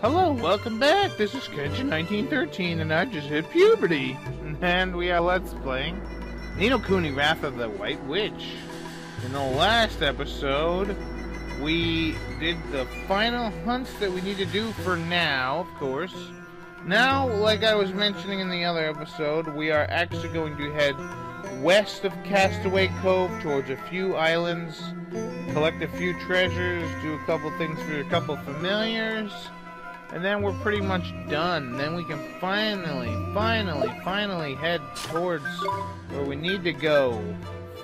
Hello, welcome back. This is Kenshin1913, and I just hit puberty. And we are Let's Playing Ni no Kuni Wrath of the White Witch. In the last episode, we did the final hunts that we need to do for now, of course. Now, like I was mentioning in the other episode, we are actually going to head west of Castaway Cove towards a few islands, collect a few treasures, do a couple things for a couple familiars, and then we're pretty much done. Then we can finally, finally, finally head towards where we need to go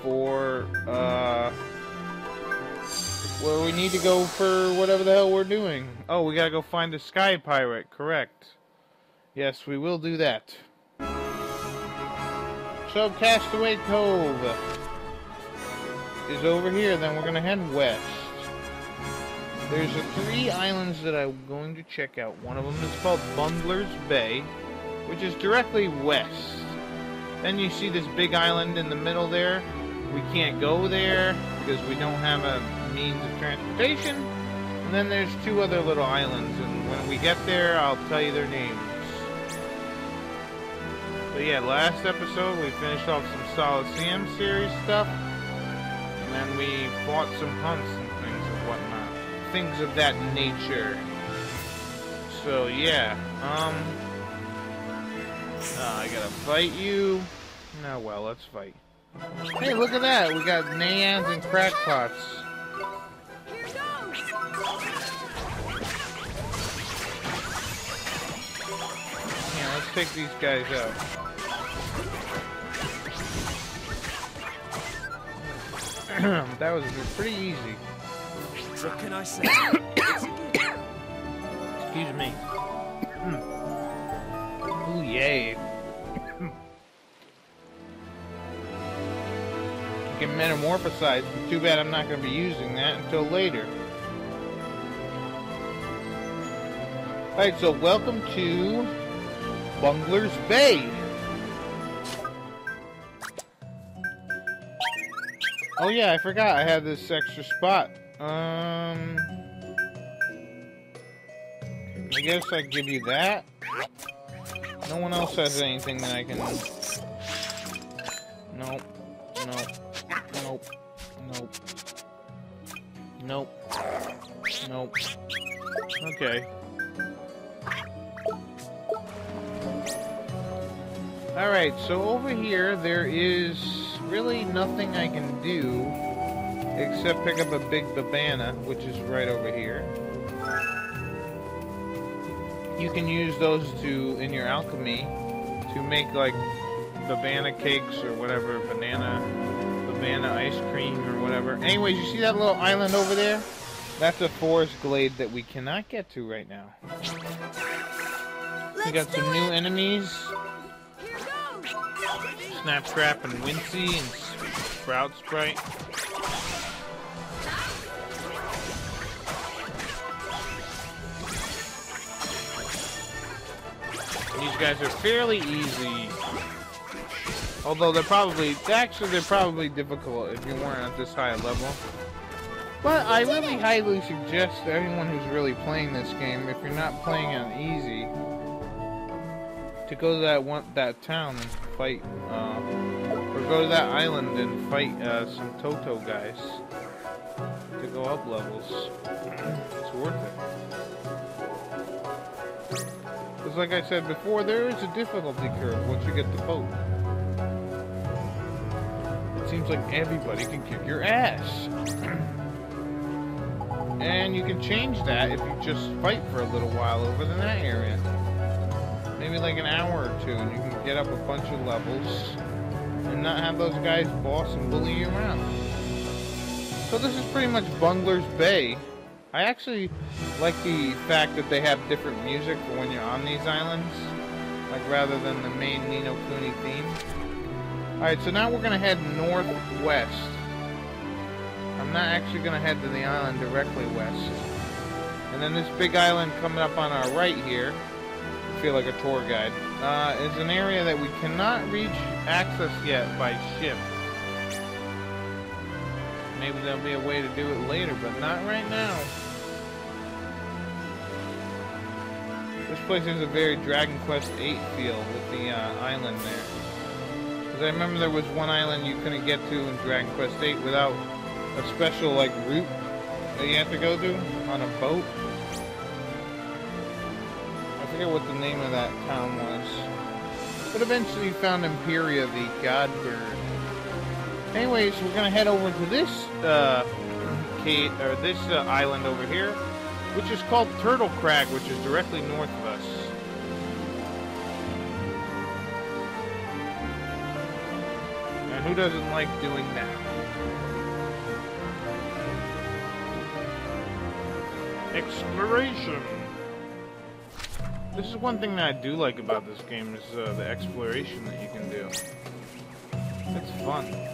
for, uh, where we need to go for whatever the hell we're doing. Oh, we gotta go find a sky pirate, correct. Yes, we will do that. So, Castaway Cove is over here, then we're gonna head west. There's three islands that I'm going to check out. One of them is called Bungler's Bay, which is directly west. Then you see this big island in the middle there. We can't go there because we don't have a means of transportation. And then there's two other little islands, and when we get there, I'll tell you their names. But yeah, last episode we finished off some Coliseum series stuff, and then we fought some hunts things of that nature. So yeah, um, uh, I gotta fight you. No, well, let's fight. Hey, look at that! We got nans and crackpots. Yeah, let's take these guys out. that was pretty easy. What can I say? Excuse me. Hmm. Ooh, yay. Hmm. you can metamorphosize, but too bad I'm not going to be using that until later. Alright, so welcome to Bungler's Bay. Oh yeah, I forgot I had this extra spot. Um, I guess I give you that. No one else has anything that I can. Nope. Nope. Nope. Nope. Nope. Nope. Okay. Alright, so over here there is really nothing I can do Except pick up a big babana, which is right over here. You can use those to, in your alchemy, to make like babana cakes or whatever, banana, babana ice cream or whatever. Anyways, you see that little island over there? That's a forest glade that we cannot get to right now. we got some new enemies. Snaptrap and Wincy and Sprout Sprite. These guys are fairly easy. Although they're probably, actually they're probably difficult if you weren't at this high level. But I really highly suggest to anyone who's really playing this game, if you're not playing on easy, to go to that one, that town and fight, uh, or go to that island and fight uh, some Toto guys to go up levels. Because like I said before, there is a difficulty curve once you get the boat. It seems like everybody can kick your ass. and you can change that if you just fight for a little while over in that area. Maybe like an hour or two, and you can get up a bunch of levels and not have those guys boss and bully you around. So this is pretty much Bungler's Bay. I actually like the fact that they have different music for when you're on these islands, like rather than the main Ni no Kuni theme. Alright, so now we're going to head northwest. I'm not actually going to head to the island directly west. And then this big island coming up on our right here, I feel like a tour guide, uh, is an area that we cannot reach access yet by ship. Maybe there'll be a way to do it later, but not right now. This place is a very Dragon Quest VIII feel with the uh, island there. Because I remember there was one island you couldn't get to in Dragon Quest VIII without a special like route that you have to go to on a boat. I forget what the name of that town was. But eventually you found Empyrea, the god bird. Anyways, we're gonna head over to this uh, cave, or this uh, island over here, which is called Turtle Crag, which is directly north of us. And who doesn't like doing that? Exploration. This is one thing that I do like about this game is uh, the exploration that you can do. It's fun.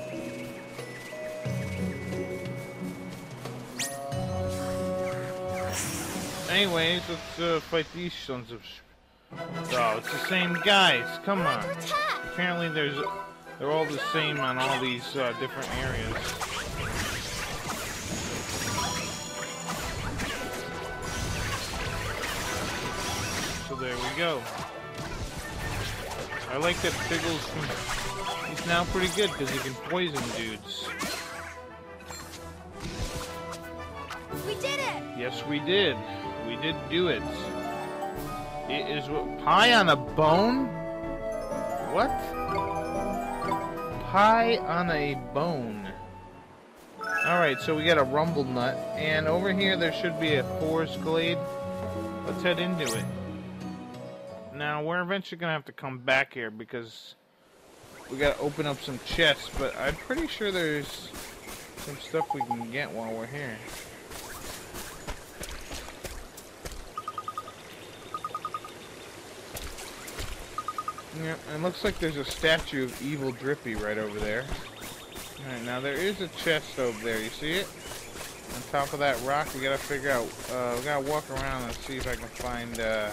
Anyways, let's uh, fight these sons of. Sh- oh, it's the same guys. Come on. Apparently, there's they're all the same on all these uh, different areas. So there we go. I like that Biggles. Can, he's now pretty good because he can poison dudes. We did it! Yes, we did. We did do it. It is pie on a bone. What? Pie on a bone. All right, so we got a rumble nut, and over here there should be a forest glade. Let's head into it. Now we're eventually gonna have to come back here because we gotta open up some chests, but I'm pretty sure there's some stuff we can get while we're here. Yeah, it looks like there's a statue of Evil Drippy right over there. Alright, now there is a chest over there, you see it? On top of that rock, we gotta figure out, uh, we gotta walk around and see if I can find, uh,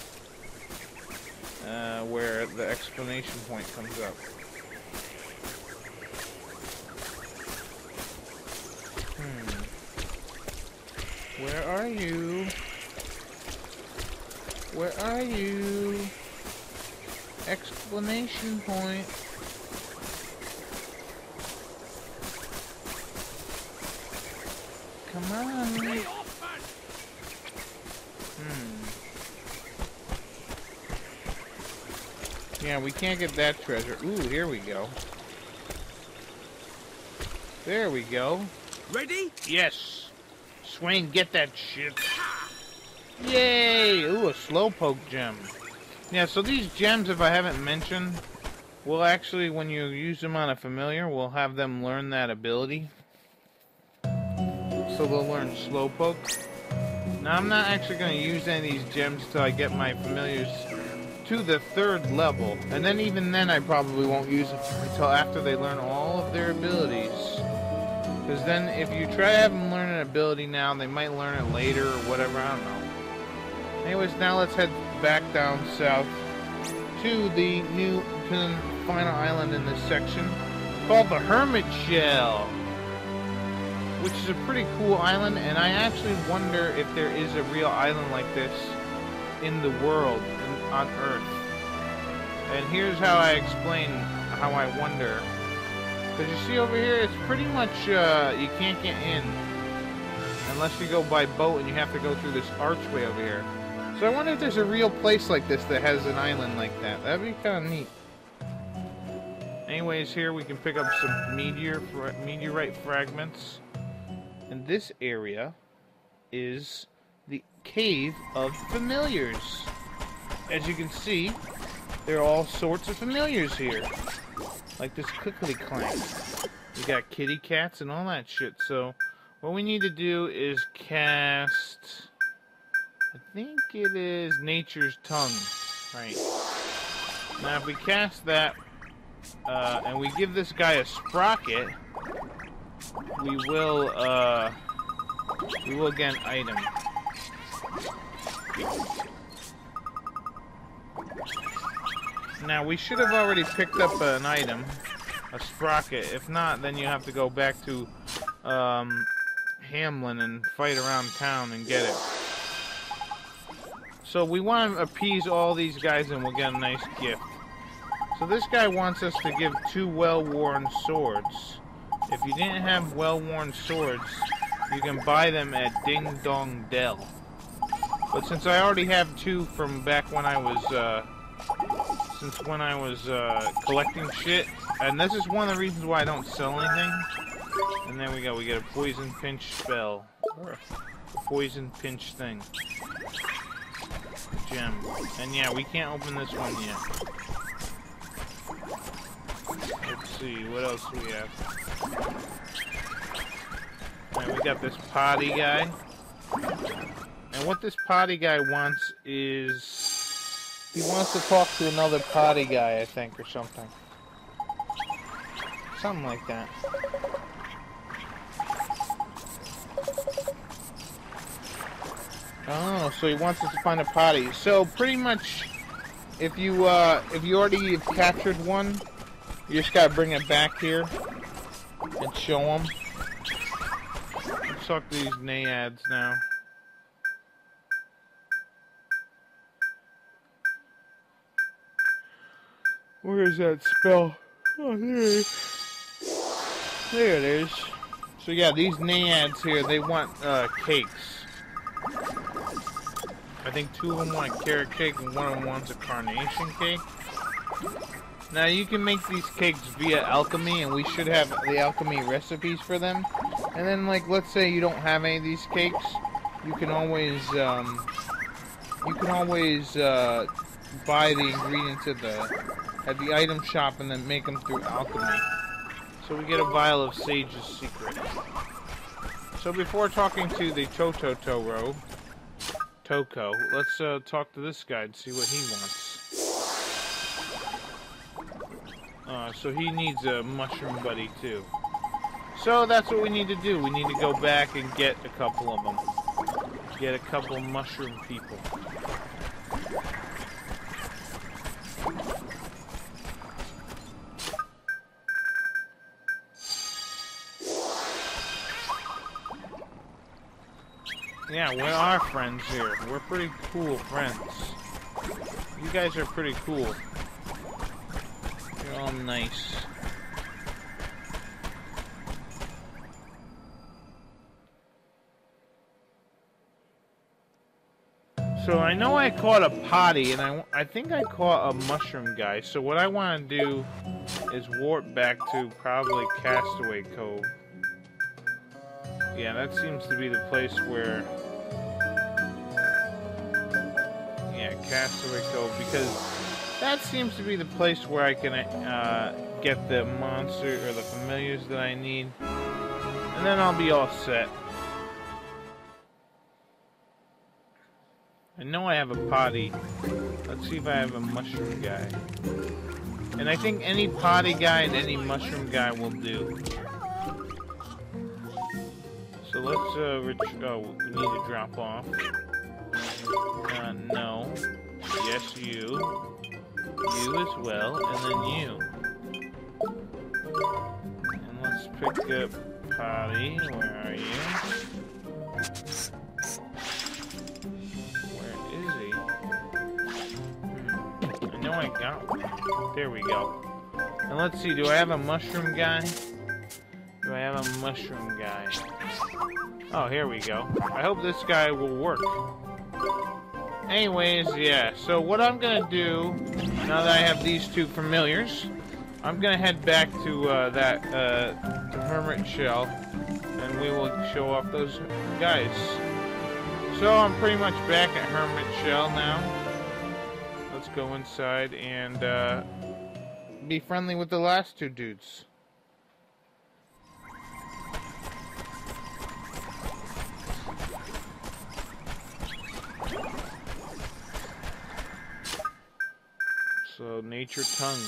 uh, where the explanation point comes up. Hmm. Where are you? Where are you? Explanation point. Come on. Hmm. Yeah, we can't get that treasure. Ooh, here we go. There we go. Ready? Yes. Swaine, get that shit. Yay! Ooh, a slowpoke gem. Yeah, so these gems, if I haven't mentioned, will actually, when you use them on a familiar, will have them learn that ability. So they'll learn slowpoke. Now, I'm not actually going to use any of these gems till I get my familiars to the third level. And then even then, I probably won't use them until after they learn all of their abilities. Because then, if you try to have them learn an ability now, they might learn it later or whatever, I don't know. Anyways, now let's head back down south to the new, final island in this section, called the Hermit Shell. Which is a pretty cool island, and I actually wonder if there is a real island like this in the world, in, on Earth. And here's how I explain how I wonder. Because you see over here, it's pretty much, uh, you can't get in. Unless you go by boat and you have to go through this archway over here. So I wonder if there's a real place like this that has an island like that. That'd be kind of neat. Anyways, here we can pick up some meteor fra meteorite fragments. And this area is the Cave of Familiars. As you can see, there are all sorts of familiars here. Like this Quickly Clank. We got kitty cats and all that shit. So, what we need to do is cast... I think it is Nature's Tongue. Right. Now, if we cast that, uh, and we give this guy a sprocket, we will, uh, we will get an item. Now, we should have already picked up an item, a sprocket. If not, then you have to go back to, um, Hamelin and fight around town and get it. So we want to appease all these guys and we'll get a nice gift. So this guy wants us to give two well-worn swords. If you didn't have well-worn swords, you can buy them at Ding Dong Dell. But since I already have two from back when I was, uh, since when I was, uh, collecting shit, and this is one of the reasons why I don't sell anything. And there we go, we get a poison pinch spell. Or a poison pinch thing. Gem. And yeah, we can't open this one yet. Let's see, what else do we have? And we got this potty guy. And what this potty guy wants is... He wants to talk to another potty guy, I think, or something. Something like that. Oh, so he wants us to find a potty. So pretty much, if you uh, if you already have captured one, you just gotta bring it back here and show them. To these naiads now. Where is that spell? Oh, there it is. There it is. So yeah, these naiads here, they want uh, cakes. I think two of them want a carrot cake and one of them wants a carnation cake. Now you can make these cakes via alchemy and we should have the alchemy recipes for them. And then like let's say you don't have any of these cakes, you can always um, you can always uh, buy the ingredients at the at the item shop and then make them through alchemy. So we get a vial of Sage's Secret. So before talking to the Toto Toro, Toko, let's uh, talk to this guy and see what he wants. Uh, so he needs a mushroom buddy too. So that's what we need to do. We need to go back and get a couple of them. Get a couple mushroom people. Yeah, we're friends here. We're pretty cool friends. You guys are pretty cool. You're all nice. So I know I caught a potty, and I, I think I caught a mushroom guy. So what I want to do is warp back to probably Castaway Cove. Yeah, that seems to be the place where... Castaway Cove, because that seems to be the place where I can uh, get the monster or the familiars that I need. And then I'll be all set. I know I have a potty. Let's see if I have a mushroom guy. And I think any potty guy and any mushroom guy will do. So let's, uh, oh, we need to drop off. Uh, no. You. You as well, and then you. And let's pick up Potty. Where are you? Where is he? Hmm I know I got one. There we go. And let's see, do I have a mushroom guy? Do I have a mushroom guy? Oh, here we go. I hope this guy will work. Anyways, yeah, so what I'm gonna do, now that I have these two familiars, I'm gonna head back to uh, that uh, Hermit Shell, and we will show off those guys. So I'm pretty much back at Hermit Shell now Let's go inside and uh, be friendly with the last two dudes. So, nature tongue.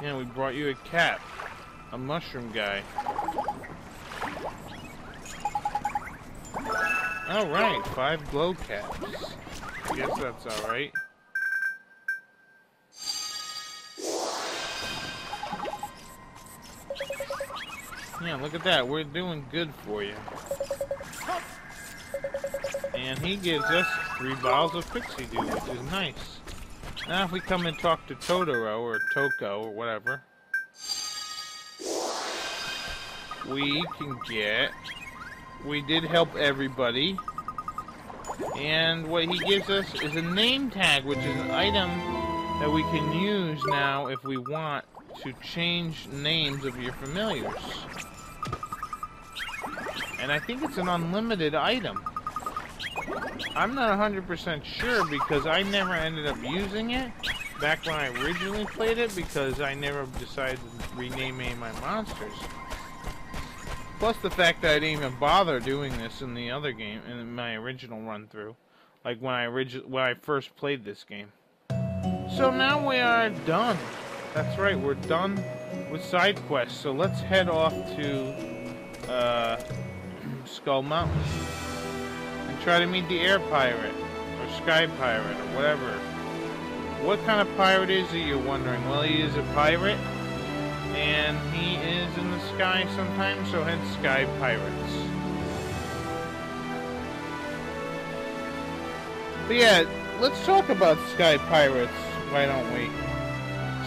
Yeah, we brought you a cat. A mushroom guy. Alright, five glow caps. Guess that's alright. Yeah, look at that. We're doing good for you. And he gives us three bottles of Pixie Dew, which is nice. Now if we come and talk to Totoro, or Toko, or whatever, we can get... We did help everybody. And what he gives us is a name tag, which is an item that we can use now if we want to change names of your familiars. And I think it's an unlimited item. I'm not 100% sure because I never ended up using it back when I originally played it because I never decided to rename any of my monsters. Plus the fact that I didn't even bother doing this in the other game, in my original run through. Like when I when I first played this game. So now we are done. That's right, we're done with side quests. So let's head off to uh, Skull Mountain try to meet the air pirate or sky pirate or whatever. What kind of pirate is he, you're wondering? Well, he is a pirate and he is in the sky sometimes, so hence Sky Pirates. But yeah, let's talk about Sky Pirates, why don't we?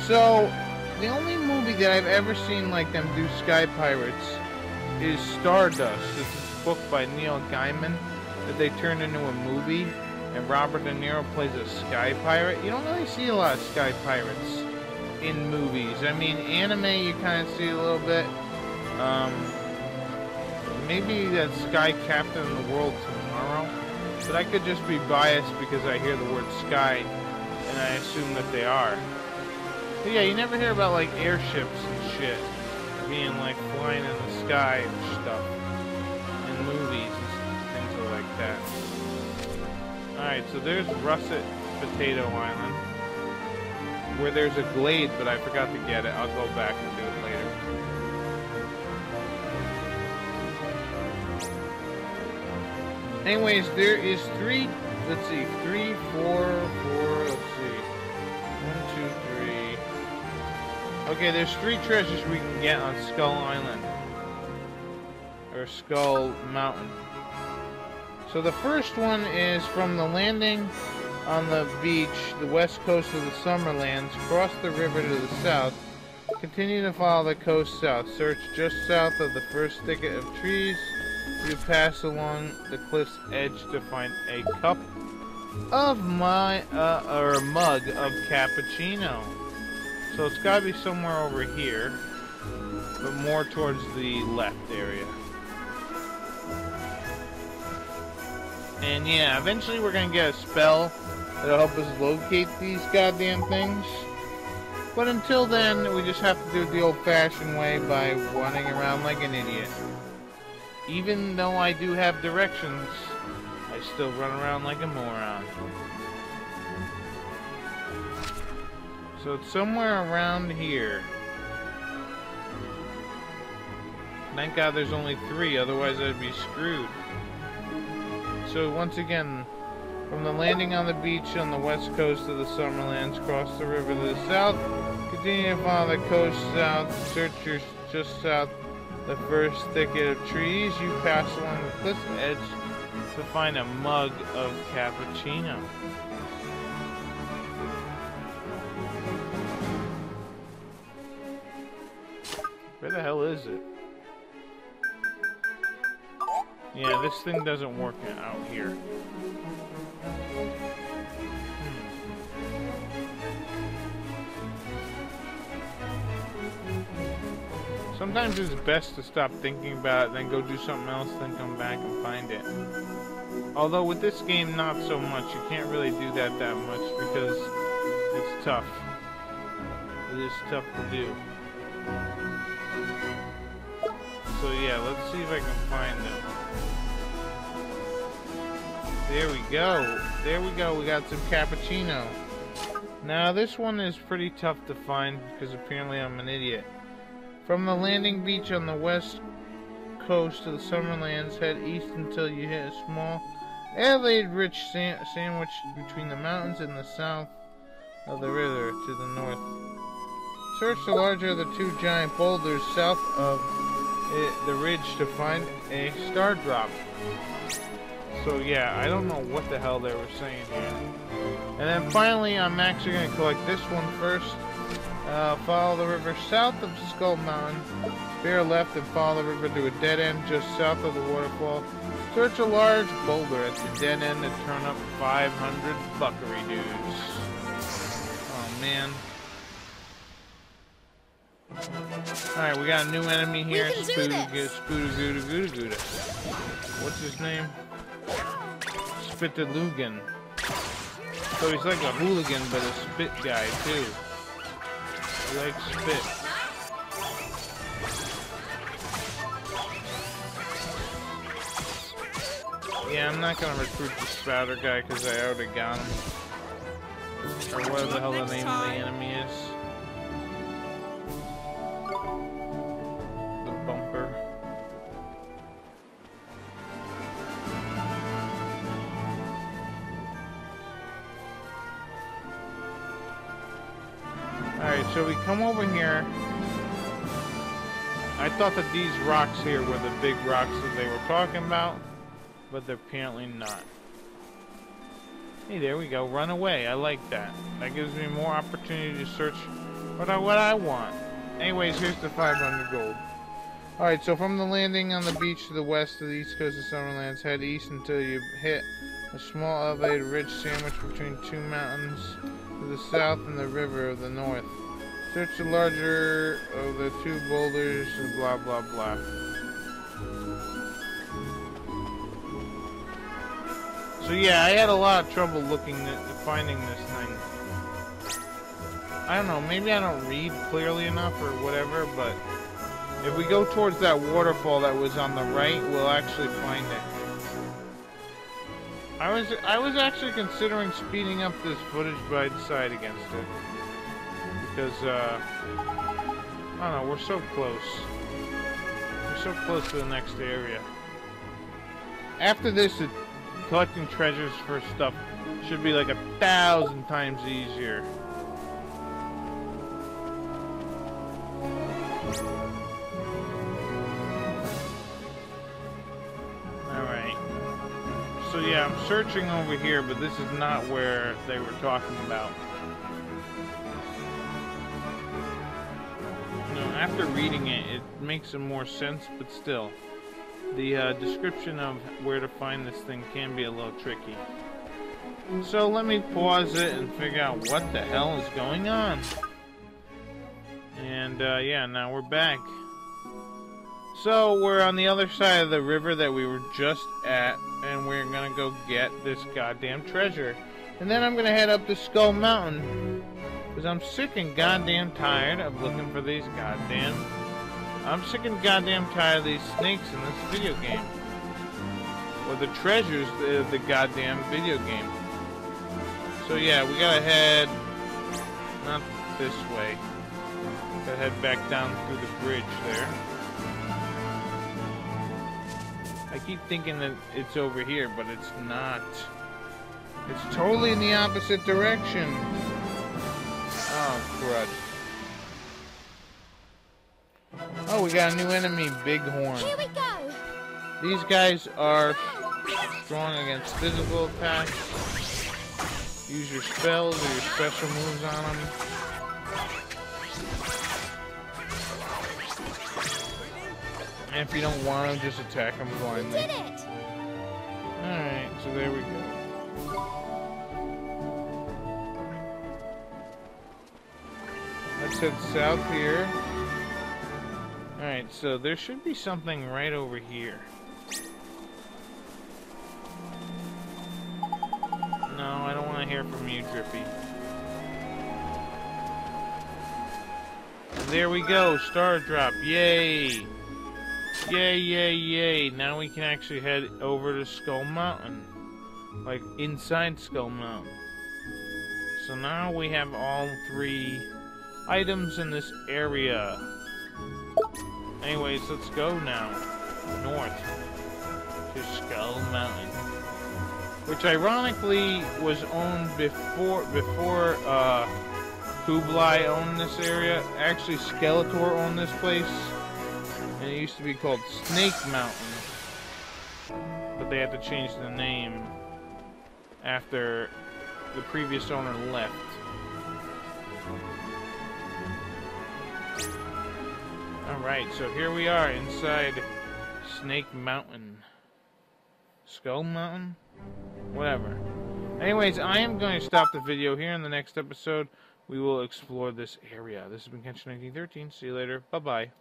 So, the only movie that I've ever seen like them do Sky Pirates is Stardust. It's a book by Neil Gaiman that they turned into a movie, and Robert De Niro plays a Sky Pirate. You don't really see a lot of Sky Pirates in movies. I mean, anime you kind of see a little bit. Um, maybe that Sky Captain of the World tomorrow. But I could just be biased because I hear the word sky and I assume that they are. But yeah, you never hear about like airships and shit being like flying in the sky and stuff in movies that. Alright, so there's Russet Potato Island where there's a glade, but I forgot to get it. I'll go back and do it later. Anyways, there is three, let's see, three, four, four, let's see. One, two, three. Okay, there's three treasures we can get on Skull Island. Or Skull Mountain. So the first one is from the landing on the beach, the west coast of the Summerlands, cross the river to the south, continue to follow the coast south, search just south of the first thicket of trees, you pass along the cliff's edge to find a cup of my, uh, or a mug of cappuccino. So it's gotta be somewhere over here, but more towards the left area. And yeah, eventually we're gonna get a spell that'll help us locate these goddamn things. But until then, we just have to do it the old-fashioned way by running around like an idiot. Even though I do have directions, I still run around like a moron. So it's somewhere around here. Thank God there's only three, otherwise I'd be screwed. So once again, from the landing on the beach on the west coast of the Summerlands, cross the river to the south, continue to follow the coast south, search your just south the first thicket of trees, you pass along the cliff edge to find a mug of cappuccino. Where the hell is it? Yeah, this thing doesn't work out here. Hmm. Sometimes it's best to stop thinking about it, then go do something else, then come back and find it. Although with this game, not so much. You can't really do that that much because it's tough. It is tough to do. So yeah, let's see if I can find them. There we go. There we go. We got some cappuccino. Now, this one is pretty tough to find because apparently I'm an idiot. From the landing beach on the west coast of the Summerlands, head east until you hit a small, elevated ridge sandwiched between the mountains in the south of the river to the north. Search the larger of the two giant boulders south of it, the ridge to find a star drop. So yeah, I don't know what the hell they were saying here. And then finally, I'm actually going to collect this one first. Uh, follow the river south of Skull Mountain. Bear left and follow the river to a dead end just south of the waterfall. Search a large boulder at the dead end and turn up 500 buckery dudes. Oh man. Alright, we got a new enemy here. can do this. Spooda Gouda Gouda Gouda. What's his name? Spitalugan. So he's like a hooligan, but a spit guy too. He likes spit. Yeah, I'm not gonna recruit the spouter guy because I already got him. Or whatever the hell the name of the enemy is. Come over here. I thought that these rocks here were the big rocks that they were talking about, but they're apparently not. Hey, there we go. Run away. I like that. That gives me more opportunity to search what I, what I want. Anyways, here's the 500 gold. Alright, so from the landing on the beach to the west of the east coast of Summerlands, head east until you hit a small elevated ridge sandwiched between two mountains to the south and the river of the north. Search the larger of the two boulders, and blah blah blah. So yeah, I had a lot of trouble looking at finding this thing. I don't know, maybe I don't read clearly enough or whatever, but if we go towards that waterfall that was on the right, we'll actually find it. I was I was actually considering speeding up this footage, but I decided against it. Because, uh, I don't know, we're so close. We're so close to the next area. After this, it, collecting treasures for stuff should be like a thousand times easier. Alright. So yeah, I'm searching over here, but this is not where they were talking about. After reading it, it makes some more sense, but still. The uh, description of where to find this thing can be a little tricky. So let me pause it and figure out what the hell is going on. And uh, yeah, now we're back. So we're on the other side of the river that we were just at, and we're gonna go get this goddamn treasure. And then I'm gonna head up to Skull Mountain, because I'm sick and goddamn tired of looking for these goddamn... I'm sick and goddamn tired of these snakes in this video game. Or the treasures of the goddamn video game. So yeah, we gotta head... Not this way. Gotta head back down through the bridge there. I keep thinking that it's over here, but it's not. It's totally in the opposite direction. Oh, crud. Oh, we got a new enemy, Bighorn. Here we go. These guys are strong against physical attacks. Use your spells or your special moves on them. And if you don't want them, just attack them blindly. Alright, so there we go. Let's head south here. Alright, so there should be something right over here. No, I don't want to hear from you, Drippy. There we go, star drop, yay! Yay, yay, yay. Now we can actually head over to Skull Mountain. Like, inside Skull Mountain. So now we have all three items in this area. Anyways, let's go now. North. To Skull Mountain. Which ironically was owned before, before, uh, Kublai owned this area. Actually, Skeletor owned this place and it used to be called Snake Mountain. But they had to change the name after the previous owner left. Alright, so here we are inside Snake Mountain. Skull Mountain? Whatever. Anyways, I am going to stop the video here. In the next episode, we will explore this area. This has been Kenshin1913. See you later. Bye-bye.